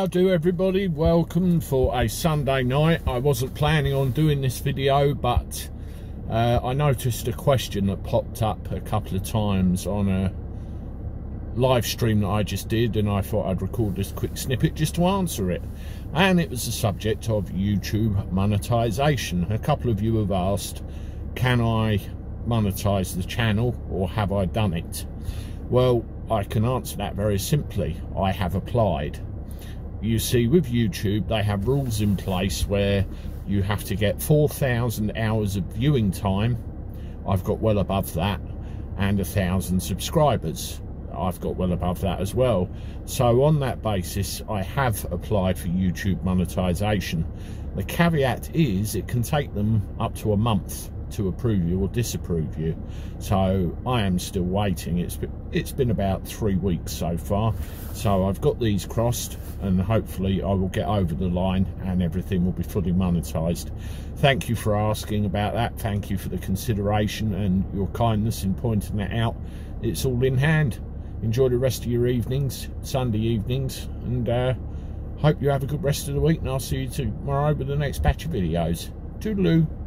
how do everybody? Welcome for a Sunday night. I wasn't planning on doing this video, but uh, I noticed a question that popped up a couple of times on a live stream that I just did, and I thought I'd record this quick snippet just to answer it. And it was the subject of YouTube monetization. A couple of you have asked, can I monetize the channel or have I done it? Well, I can answer that very simply. I have applied. You see, with YouTube, they have rules in place where you have to get 4,000 hours of viewing time. I've got well above that, and a thousand subscribers. I've got well above that as well. So on that basis, I have applied for YouTube monetization. The caveat is it can take them up to a month to approve you or disapprove you. So I am still waiting. It's been, it's been about three weeks so far. So I've got these crossed and hopefully I will get over the line and everything will be fully monetized. Thank you for asking about that. Thank you for the consideration and your kindness in pointing that out. It's all in hand. Enjoy the rest of your evenings, Sunday evenings, and uh, hope you have a good rest of the week and I'll see you tomorrow with the next batch of videos. Toodaloo.